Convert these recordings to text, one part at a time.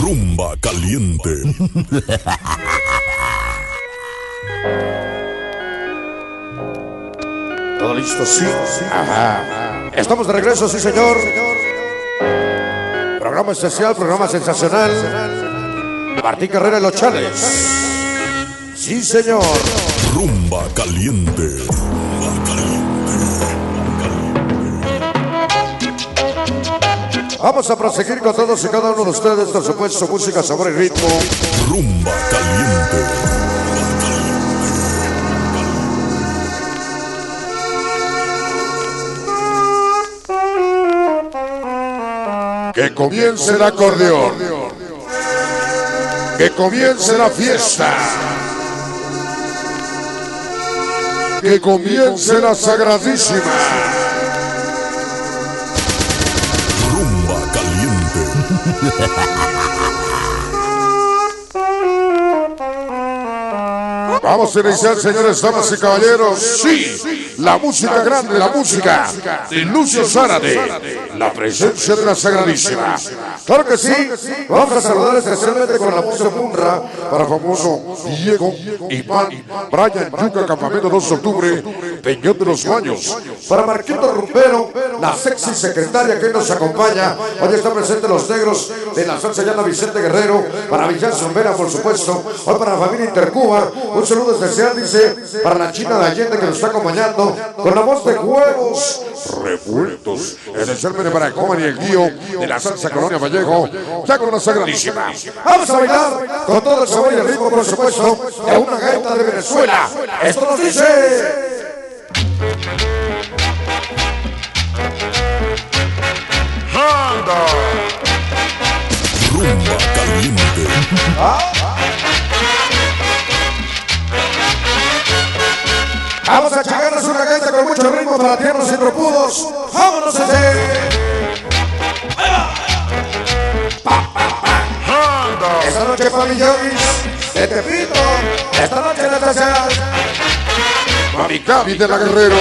Rumba caliente. ¿Todo listo? Sí. Ajá. Estamos de regreso, sí, señor. Programa especial, programa sensacional. Martín Carrera y los Chales. Sí, señor. Rumba caliente. Vamos a proseguir con todos y cada uno de ustedes, por supuesto, música, sabor y ritmo. Rumba caliente. Que comience el acordeón. Que comience la fiesta. Que comience la sagradísima. Vamos a iniciar, señores, damas y caballeros. Sí, la música grande, la música de Lucio Zárate. La presencia de la Sagradísima. Claro que sí. Vamos a saludar especialmente con la música Munra para famoso Diego, Iván, Brian, Yuca, Campamento 2 de octubre, Peñón de los Baños. Para Marquito Rumbero, la sexy secretaria que nos acompaña. Hoy está presente los negros de la salsa llana Vicente Guerrero. Para Villar Sombera, por supuesto. Hoy para la familia Intercuba. Un saludo especial, dice, para la China de Allende que nos está acompañando con la voz de huevos revueltos. Para el joven y el guío de la salsa Colonia Vallejo, ya con una sagradísima. Vamos a bailar con todo el sabor y el ritmo, por supuesto, de una gaita de Venezuela. Esto nos dice. Rumba caliente. Vamos a chagarnos una gaita con mucho ritmo para tiernos y tropudos. ¡Vámonos a hacer! Esta noche para mi yogis, de Tepito, esta noche en esta ciudad. Mami Cabi de la Guerrero.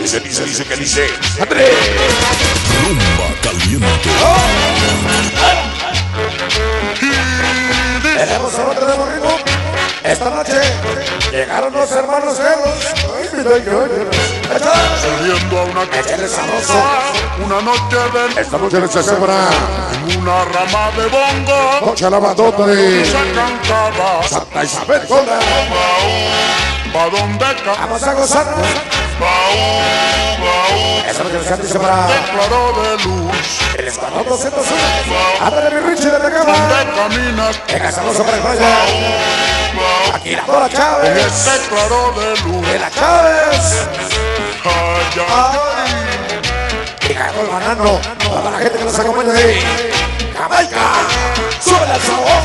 Dice, dice, dice que dice. ¡Andrés! Rumba caliente. Tenemos a de ritmo. Esta noche llegaron los hermanos Gelos. Ay, mira, yo, yo. Saliendo a una Échale sabroso. una noche de Esta noche celebra en una rama de bongo Noche lavadota de se cantaba Santa Isabel Conda. pa donde Vamos a gozarnos. baú baú Esta noche dice para claro de luz el escuadrón 201. Ándale, mi Richie de donde Tecama. caminas Venga, sabroso para el playa. Aquí la Dora Chávez. de luz la Chávez. Y ganó el banano. Para la gente que nos acompaña de Jamaica. Sube el sabor.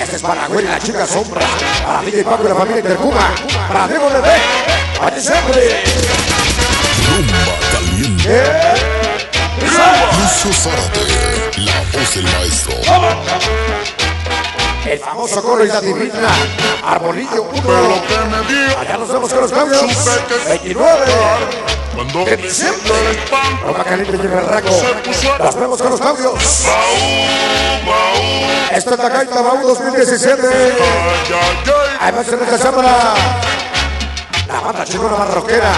Este es para Gwen y la chica sombra. Para DJ Paco y la familia Intercuba. Para Diego Bebé. Oye siempre. Rumba caliente. La voz del maestro. El famoso coro y la divina. Arbolillo 1. pero que me dio Allá nos vemos con los cambios. supe que 29 cuando de diciembre. Roma Caliente y el Berraco. Nos vemos con los cambios. baú baú Esta es la Gaita Baú 2017. ay ay ay Ahí va a ser rechazando la, la banda chingona marroquera.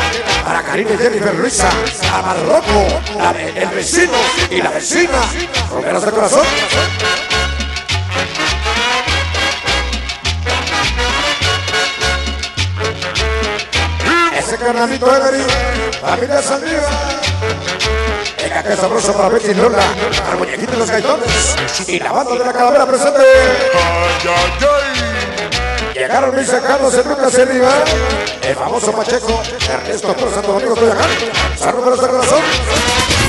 Para Karina y Jennifer Luisa. A Marroco. La de- el vecino y la vecina. Romeros de corazón. Ese carnalito Every. Familia Sandía. Venga, qué sabroso para Betty Lola. Al muñequito de los gaitones. Y la banda de la calavera presente. ay ay ay Llegaron mis cercanos en Lucas y Iván, el famoso Pacheco, Ernesto por Santo Domingo Coyacán, San Números de Corazón,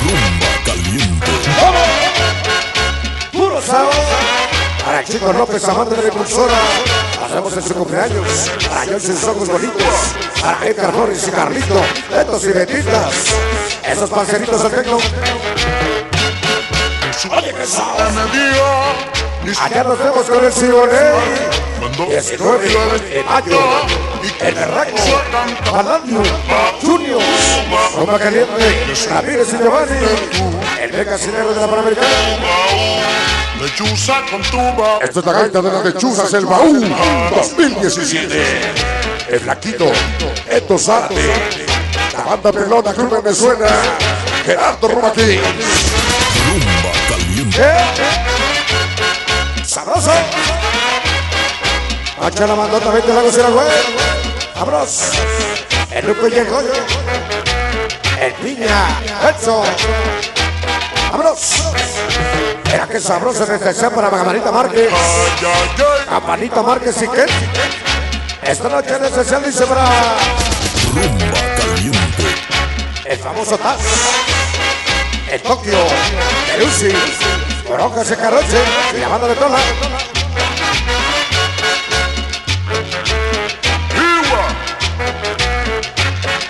Rumba caliente. puro sábado. Para chico López, amante de la impulsora, hacemos en su cumpleaños. Para John sus ojos bonitos, para Edgar Morris y Carlito, Betos y Betitas, esos parceritos del tecno. Oye, qué sábado. Allá nos vemos con el Siboney. Mandó 19 de mayo, el Berraco, Paladio, Junior, Roma Caliente, Ramírez y Giovanni, el Beca Cinero de la Panamericana, Lechuza con tuba. Esta es la gaita de las lechuzas, el baúl 2017. El flaquito, Eto Zárate. La banda pelona, Club me suena. Gerardo Rumaquín. Rumba caliente. Sabroso. Hacha la mandota, vete a la cocina, güey. Sabroso. El Luco y el Goyo. El Piña. Eso. Sabroso. Era que sabroso en especial para Camarita Márquez. Camarita Márquez y qué. Esta noche en especial dice para Rumba caliente. el famoso Taz. El Tokio. El Uzi. Broncas y Carroche. Y la banda de Tola.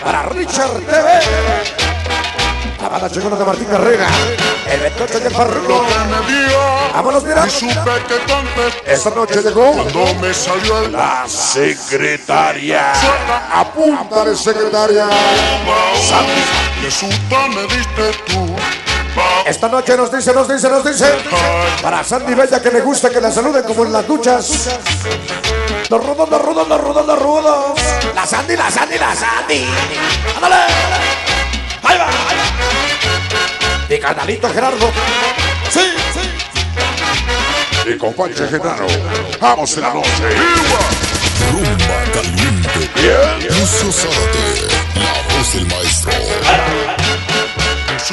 Para Richard TV. La banda chingona de Martín Carrera. El 28 de Farruko. Vámonos, mira. Y supe que. Esta noche llegó Cuando me salió el la secretaria. Apúntale, secretaria. Sandy. Que susto me diste tú. Esta noche nos dice, nos dice, nos dice. Para Sandy Bella que le gusta que la saluden como en las duchas. Los rudos, los rudos, los rudos, los rudos. La Sandy, la Sandy, la Sandy. ¡Ándale! ¡Ahí va! ahí va. Mi carnalito Gerardo. Sí, sí. Y compadre Genaro. Vamos en la noche. Rumba caliente. Lucio Zárate. La voz del maestro.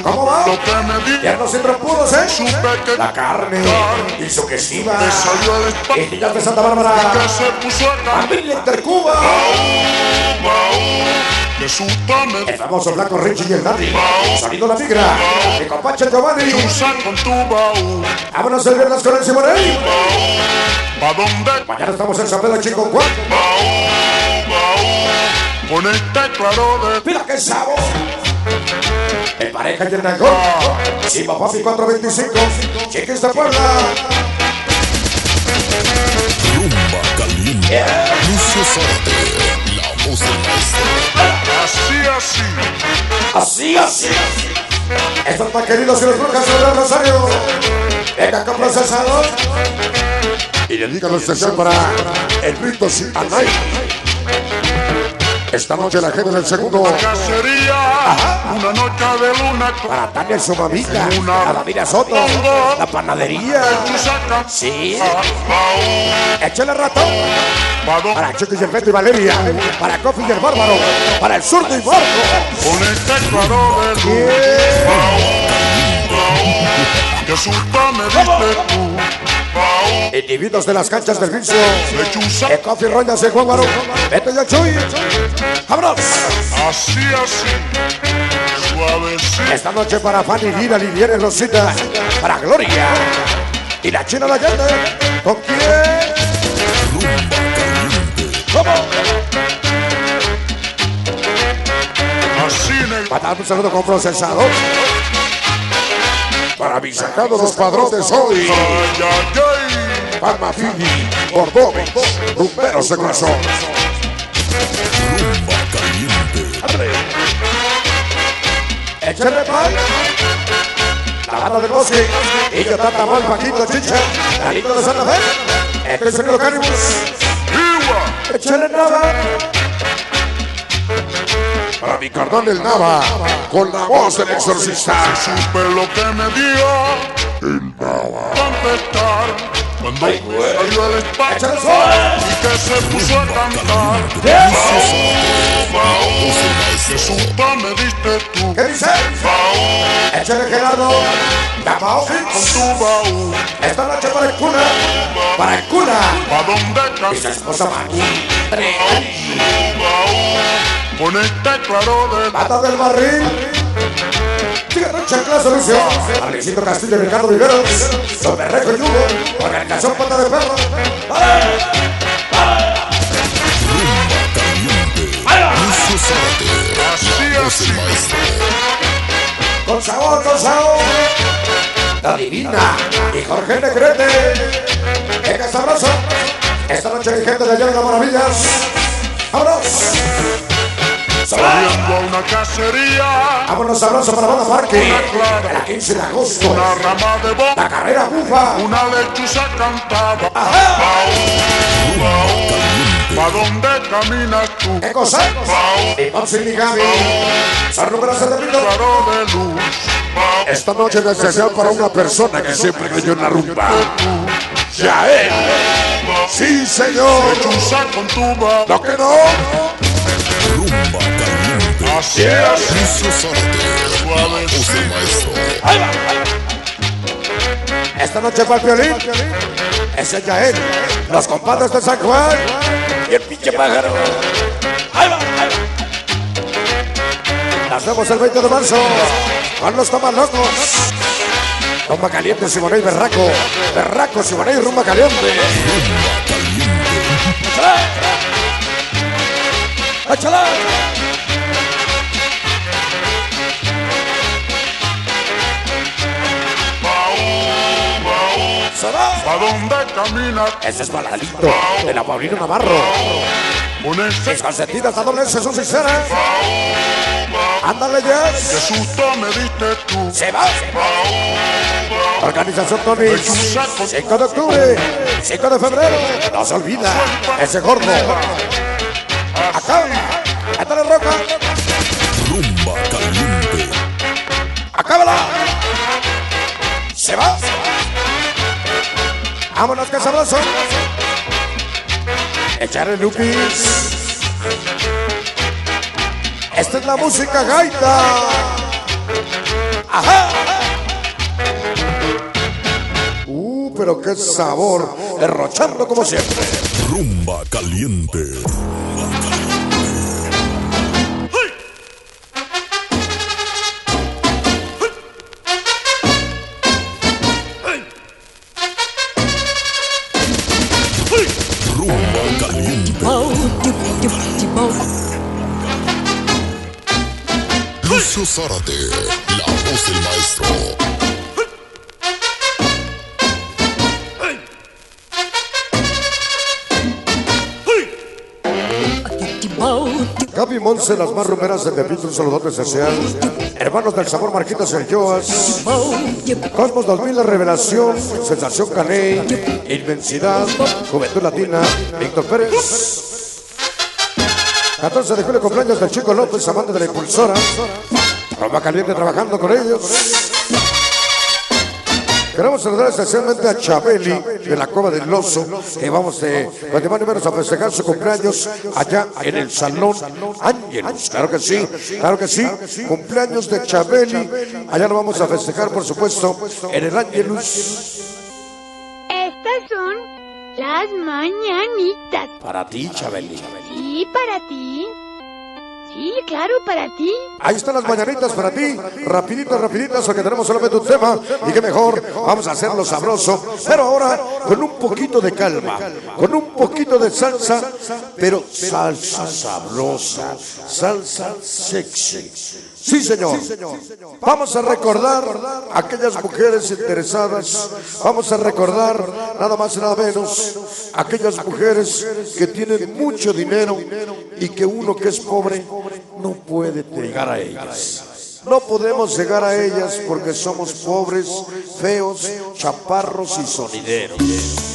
¿Cómo va? Dio. Tiernos sin puros, ¿eh? Supe que La carne hizo que sí va. el de Santa Bárbara. Que se puso a cantar. Familia Intercuba. Que susto me El famoso Blanco Richie y el Dandy. Sonido La Migra. Mi compache Giovanni. Vámonos el viernes con el Simonelli. ¿Pa dónde? Mañana estamos en San Pedro Chico 4. Con este claro de Mira qué sabor. El pareja y el Nangón. Simba Papi 425. Chiquis de Puebla. Rumba caliente. Lucio Zárate. La voz del maestro. así, así. Así, así. Estos tan queridos y los brujas sobre el Rosario. Venga con procesador. Y dedica la especial para el Brito Anay. Esta noche la gente del segundo. Cacería. Una noche de luna. Para Tania su mamita. A la Mira Soto. La panadería. Sí. Échale ratón. Para Chucky Beto y Valeria. Para Coffee y el Bárbaro. Para el zurdo y Marco. Con este claro de luz. Que susto me diste tú. Individuos de las canchas del vicio. El Coffee Roñas y Juan Barón. Beto y el Chuy. ¡Vámonos! Así, así. Esta noche para Fanny Lira, Liliana Rosita. Para Gloria. Y la China la llanta. ¿Con quién? ¿Cómo? Para dar un saludo con procesador. Para mis sacados los padrones hoy. Palma Fini, Cordobés, Rumberos de Corazón. Échale pal. La banda del bosque. Y yo tata mal, Paquito, Chicha. Galito de Santa Fe. Este es el Cánimos. Échale nada. Para mi carnal el Nava, con la voz del exorcista. Supe lo que me dio. Contestar. Cuando me salió el espacio. Y que se puso a cantar. Lucio Del Que me diste tú. ¿Qué dice? Baúl. Échale Gerardo. Llamao Con Fix. tu baúl. Esta noche para el cuna. Para el cuna. ¿Pa dónde Y su esposa Mati. Con este claro de Pata del barril. En clase, Lucio. Arlecito Castillo y Ricardo Viveros. Sobre Reco y Hugo. Organización Pata de Perro. Rumba La del maestro. Con sabor, con sabor. La divina. Y Jorge Negrete. Venga, sabroso. Esta noche hay gente de las maravillas. ¡Vámonos! Saliendo a una cacería. Vámonos sabroso para la banda Parque. El 15 de agosto. Una rama de La boca. carrera bufa. Una lechuza cantaba. Ajá. Baú, baú. ¿Pa dónde caminas tú? ¿Qué cosa? Baú, Mi Monsi y mi Gaby. San Rubén se repito. faro de luz. Esta noche es especial para una persona que siempre creyó en la rumba. Ya él. Sí, señor. con. ¿No que no? Rumba caliente. Así es. Lucio del maestro. Esta noche para el violín. Ese es Yael. Los compadres de San Juan. Y el pinche pájaro. Ahí va, ahí va. Nos vemos el 20 de marzo. Con los tomas locos. Rumba caliente, Simonei Berraco. Berraco, Simonei, rumba caliente. ¡Échala! ¡Se va! ¿Pa dónde caminas? Ese es Balalito, de la Paulino Navarro. Mis consentidas, la doble S son sinceras. Ándale, qué Jess. susto me diste tú. Se va. Organización Tony. 5 de octubre. 5 de febrero. No se olvida. Ese gordo. Acá. Esta es roca. Rumba caliente. Acábala. Se va. Vámonos, que sabroso. Echarle lupis. Esta es la música gaita. Ajá. Uh, pero qué sabor. Derrochando como siempre. Rumba caliente. Lucio Zárate. La voz del maestro. Gaby Monse, las más rumeras de Tepito, un saludote especial. Hermanos del sabor, Marquitos el Joas. Cosmos 2000, La Revelación, Sensación Caney, Inmensidad, Juventud Latina, Víctor Pérez. 14 de julio, cumpleaños del Chico López, amante de la impulsora. Roma Caliente trabajando con ellos. Queremos saludar especialmente a Chabeli de la Cova del Oso, que vamos de Guatemala números a festejar su cumpleaños allá en el Salón Ángelos. Claro que sí, claro que sí. Cumpleaños de Chabeli. Allá lo vamos a festejar, por supuesto, en el Ángelus. Estas son las mañanitas. Para ti, Chabeli. Sí, para ti. Sí, claro, para ti. Ahí están las mañanitas para ti, rapiditas, rapiditas, porque tenemos solamente un tema y qué mejor, vamos a hacerlo sabroso, pero ahora con un poquito de calma, con un poquito de salsa, pero salsa sabrosa, salsa sexy. Sí, señor. Vamos a recordar a aquellas mujeres interesadas. Vamos a recordar nada más y nada menos aquellas mujeres que tienen mucho dinero y que uno que es pobre no puede llegar a ellas. No podemos llegar a ellas porque somos pobres, feos, chaparros y sonideros.